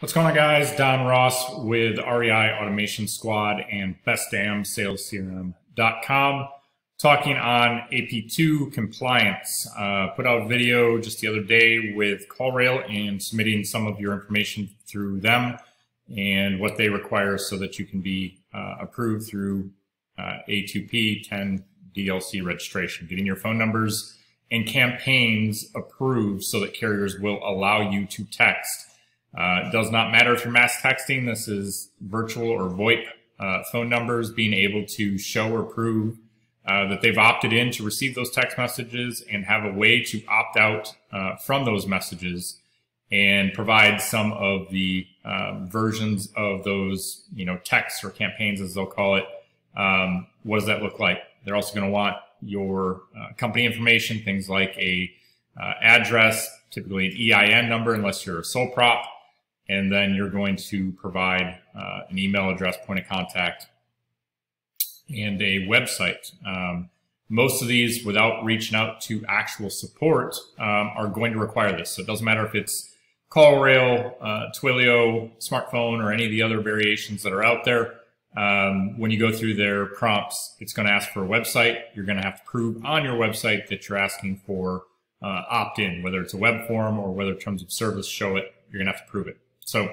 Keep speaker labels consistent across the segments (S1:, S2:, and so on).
S1: What's going on, guys? Don Ross with REI Automation Squad and bestdamsalescrm.com talking on AP2 compliance. Uh, put out a video just the other day with CallRail and submitting some of your information through them and what they require so that you can be uh, approved through uh, A2P 10 DLC registration, getting your phone numbers and campaigns approved so that carriers will allow you to text uh, does not matter if you're mass texting. This is virtual or VoIP uh, phone numbers being able to show or prove uh, that they've opted in to receive those text messages and have a way to opt out uh, from those messages and provide some of the um, versions of those, you know, texts or campaigns, as they'll call it. Um, what does that look like? They're also going to want your uh, company information, things like a uh, address, typically an EIN number, unless you're a sole prop, and then you're going to provide uh, an email address, point of contact, and a website. Um, most of these, without reaching out to actual support, um, are going to require this. So it doesn't matter if it's CallRail, uh, Twilio, smrtPhone, or any of the other variations that are out there. Um, when you go through their prompts, it's going to ask for a website. You're going to have to prove on your website that you're asking for uh, opt-in, whether it's a web form or whether terms of service show it. You're going to have to prove it. So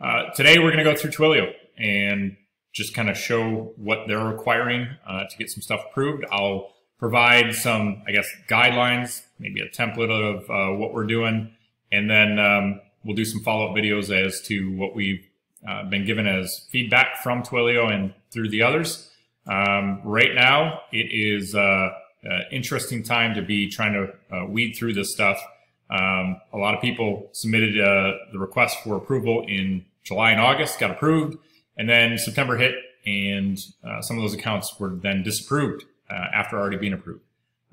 S1: uh, today we're going to go through Twilio and just kind of show what they're requiring uh, to get some stuff approved. I'll provide some, I guess, guidelines, maybe a template of uh, what we're doing, and then um, we'll do some follow-up videos as to what we've uh, been given as feedback from Twilio and through the others. Um, right now, it is uh, an interesting time to be trying to uh, weed through this stuff. Um, a lot of people submitted uh, the request for approval in July and August, got approved, and then September hit, and uh, some of those accounts were then disapproved uh, after already being approved.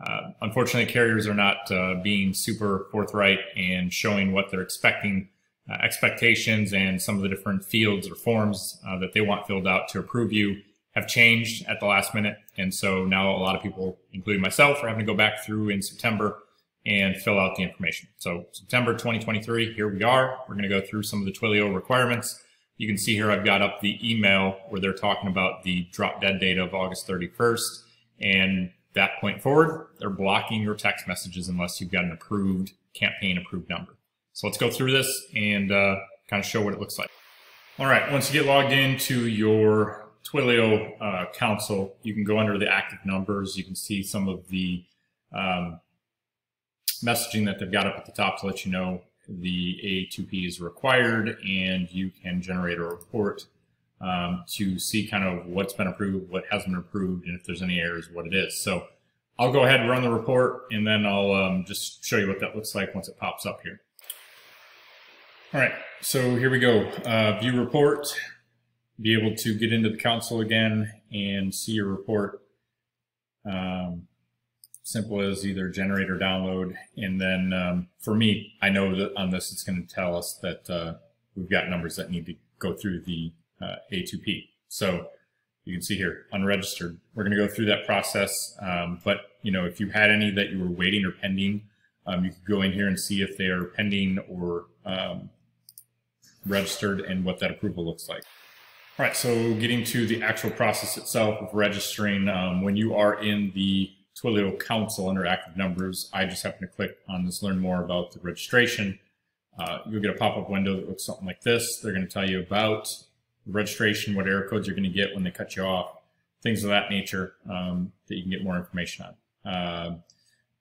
S1: Uh, unfortunately, carriers are not uh, being super forthright and showing what they're expecting, uh, expectations, and some of the different fields or forms that they want filled out to approve you have changed at the last minute. And so now a lot of people, including myself, are having to go back through in September and fill out the information. So September 2023, here we are. We're going to go through some of the Twilio requirements. You can see here I've got up the email where they're talking about the drop dead date of August 31st. And that point forward, they're blocking your text messages unless you've got an approved campaign approved number. So let's go through this and uh, kind of show what it looks like. All right, once you get logged into your Twilio uh, console, you can go under the active numbers. You can see some of the um, messaging that they've got up at the top to let you know the A2P is required and you can generate a report um, to see kind of what's been approved, what hasn't been approved, and if there's any errors, what it is. So I'll go ahead and run the report and then I'll um, just show you what that looks like once it pops up here. All right, so here we go. Uh, view report, be able to get into the console again and see your report. Um, simple as either generate or download. And then um, for me, I know that on this, it's going to tell us that uh, we've got numbers that need to go through the uh, A2P. So you can see here, unregistered. We're going to go through that process. Um, but, you know, if you had any that you were waiting or pending, um, you could go in here and see if they are pending or um, registered and what that approval looks like. All right, so getting to the actual process itself of registering, um, when you are in the Twilio Console under active numbers. I just happen to click on this learn more about the registration. Uh, you'll get a pop-up window that looks something like this. They're going to tell you about registration, what error codes you're going to get when they cut you off, things of that nature um, that you can get more information on. Uh,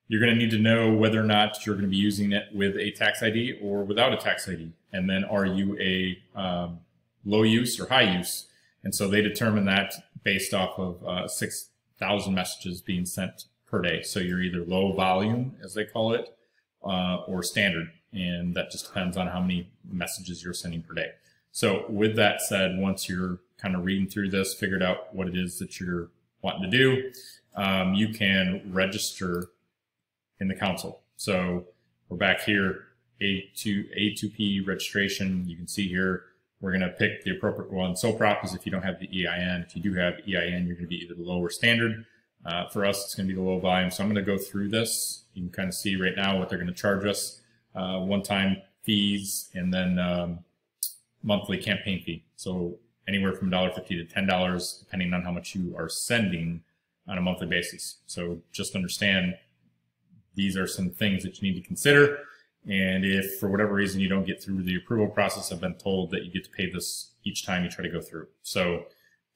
S1: you're going to need to know whether or not you're going to be using it with a tax ID or without a tax ID. And then are you a um, low use or high use? And so they determine that based off of uh, six thousand messages being sent per day. So you're either low volume, as they call it, uh, or standard, and that just depends on how many messages you're sending per day. So with that said, once you're kind of reading through this, figured out what it is that you're wanting to do, um, you can register in the console. So we're back here, A2, A2P registration. You can see here, we're going to pick the appropriate one. Sole prop is if you don't have the EIN. If you do have EIN, you're going to be either the low or standard. Uh, for us, it's going to be the low volume. So I'm going to go through this. You can kind of see right now what they're going to charge us. Uh, one-time fees and then um, monthly campaign fee. So anywhere from $1.50 to $10, depending on how much you are sending on a monthly basis. So just understand these are some things that you need to consider. And if for whatever reason you don't get through the approval process, I've been told that you get to pay this each time you try to go through. So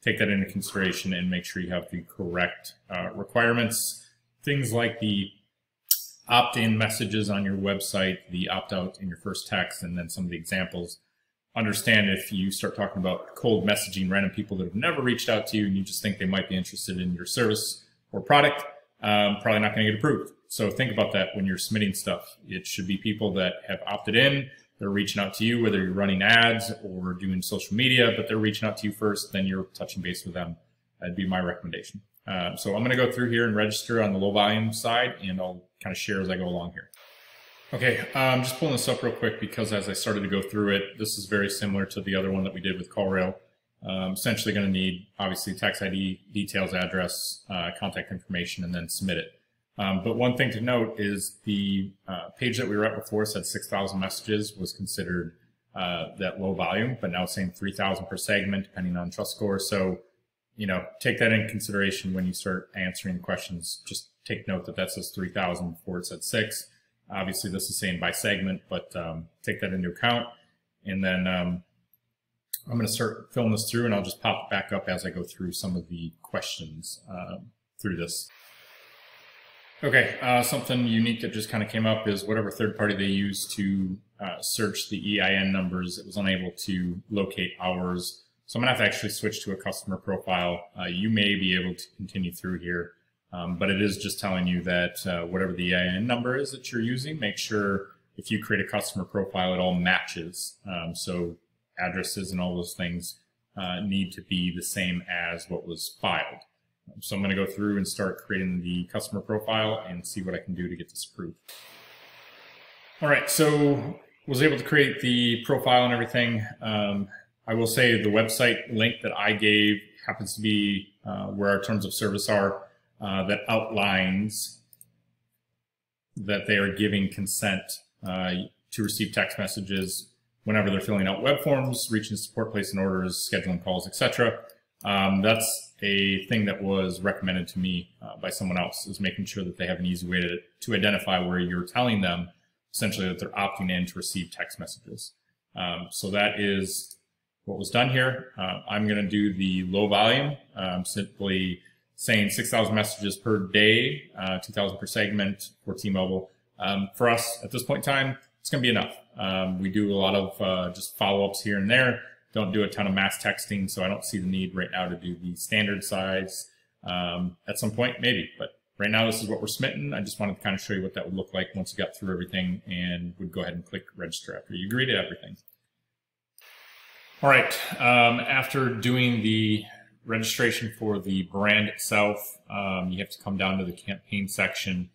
S1: take that into consideration and make sure you have the correct uh, requirements. Things like the opt-in messages on your website, the opt-out in your first text, and then some of the examples. Understand if you start talking about cold messaging random people that have never reached out to you and you just think they might be interested in your service or product, um, probably not going to get approved. So think about that when you're submitting stuff. It should be people that have opted in. They're reaching out to you, whether you're running ads or doing social media, but they're reaching out to you first, then you're touching base with them. That'd be my recommendation. Uh, so I'm going to go through here and register on the low volume side, and I'll kind of share as I go along here. Okay, I'm um, just pulling this up real quick because as I started to go through it, this is very similar to the other one that we did with CallRail. Um, essentially going to need, obviously, tax ID, details, address, uh, contact information, and then submit it. Um, but one thing to note is the uh, page that we were at before said 6,000 messages was considered uh, that low volume, but now it's saying 3,000 per segment, depending on trust score. So you know, take that in consideration when you start answering questions. Just take note that that says 3,000 before it said six. Obviously, this is saying by segment, but um, take that into account. And then um, I'm going to start filling this through, and I'll just pop back up as I go through some of the questions uh, through this. Okay, uh, something unique that just kind of came up is whatever third party they use to uh, search the EIN numbers, it was unable to locate ours so I'm gonna have to actually switch to a customer profile. Uh, you may be able to continue through here, um, but it is just telling you that uh, whatever the EIN number is that you're using, make sure if you create a customer profile, it all matches. Um, so addresses and all those things uh, need to be the same as what was filed. So I'm going to go through and start creating the customer profile and see what I can do to get this approved. All right, so was able to create the profile and everything. Um, I will say the website link that I gave happens to be uh, where our terms of service are uh, that outlines that they are giving consent uh, to receive text messages whenever they're filling out web forms, reaching support, placing orders, scheduling calls, etc. Um, that's a thing that was recommended to me uh, by someone else is making sure that they have an easy way to, to identify where you're telling them essentially that they're opting in to receive text messages. Um, so that is what was done here. Uh, I'm going to do the low volume, um, simply saying 6,000 messages per day, uh, 2,000 per segment for T-Mobile. Um, for us at this point in time, it's going to be enough. Um, we do a lot of uh, just follow-ups here and there. Don't do a ton of mass texting, so I don't see the need right now to do the standard size. Um, at some point, maybe, but right now this is what we're smitten. I just wanted to kind of show you what that would look like once you got through everything and would go ahead and click register after you agree to everything. All right, um, after doing the registration for the brand itself, um, you have to come down to the campaign section.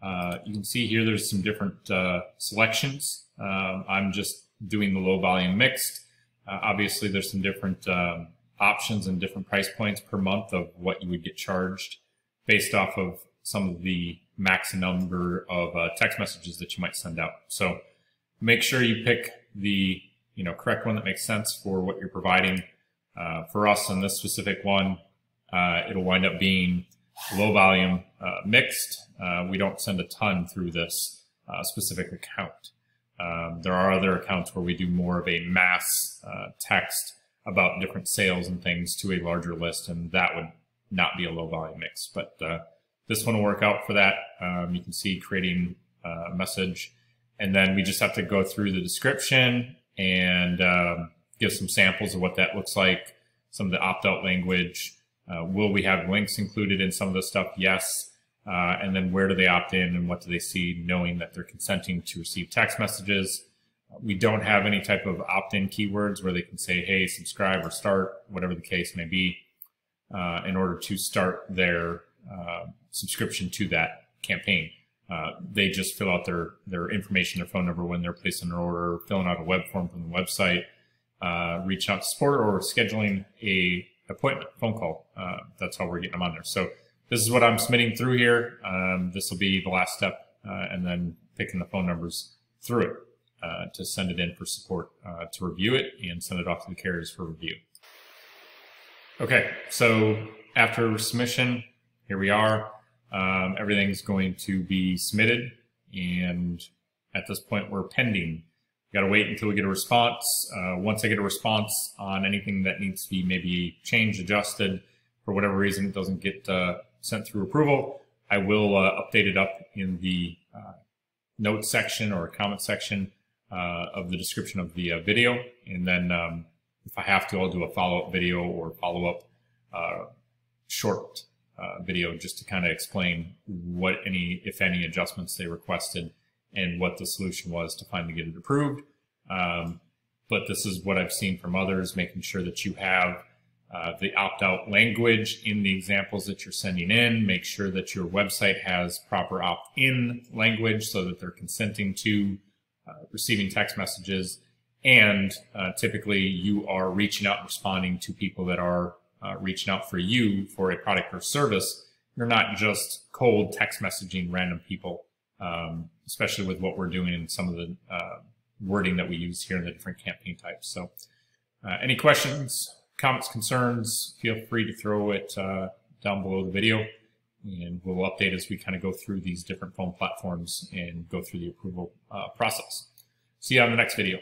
S1: Uh, you can see here there's some different uh, selections. Um, I'm just doing the low volume mixed. Uh, obviously, there's some different um, options and different price points per month of what you would get charged based off of some of the max number of uh, text messages that you might send out. So make sure you pick the you know, correct one that makes sense for what you're providing. Uh, for us on this specific one, uh, it'll wind up being low volume uh, mixed. Uh, we don't send a ton through this specific account. Um, there are other accounts where we do more of a mass uh, text about different sales and things to a larger list, and that would not be a low volume mix. But this one will work out for that. Um, you can see creating a message, and then we just have to go through the description and um, give some samples of what that looks like, some of the opt-out language. Uh, will we have links included in some of the stuff? Yes. Uh, and then where do they opt in and what do they see knowing that they're consenting to receive text messages? We don't have any type of opt-in keywords where they can say, hey, subscribe or start, whatever the case may be, uh, in order to start their uh, subscription to that campaign. Uh, they just fill out their their information, their phone number when they're placing an order, filling out a web form from the website, uh, reaching out to support, or scheduling a appointment, phone call. Uh, that's how we're getting them on there. So this is what I'm submitting through here. Um, this will be the last step, uh, and then picking the phone numbers through it. uh, to send it in for support uh, to review it and send it off to the carriers for review. Okay, so after submission, here we are. Um, everything's going to be submitted, and at this point, we're pending. We Got to wait until we get a response. Uh, once I get a response on anything that needs to be maybe changed, adjusted, for whatever reason it doesn't get uh, sent through approval, I will uh, update it up in the uh, notes section or comment section uh, of the description of the uh, video. And then um, if I have to, I'll do a follow-up video or follow-up uh, short uh, video just to kind of explain what any, if any, adjustments they requested and what the solution was to finally get it approved. Um, but this is what I've seen from others, making sure that you have uh, the opt-out language in the examples that you're sending in. Make sure that your website has proper opt-in language so that they're consenting to uh, receiving text messages. And uh, typically you are reaching out and responding to people that are uh, reaching out for you for a product or service. You're not just cold text messaging random people, um, especially with what we're doing in some of the uh, wording that we use here in the different campaign types. So any questions, comments, concerns, feel free to throw it uh, down below the video and we'll update as we kind of go through these different phone platforms and go through the approval uh, process. See you on the next video.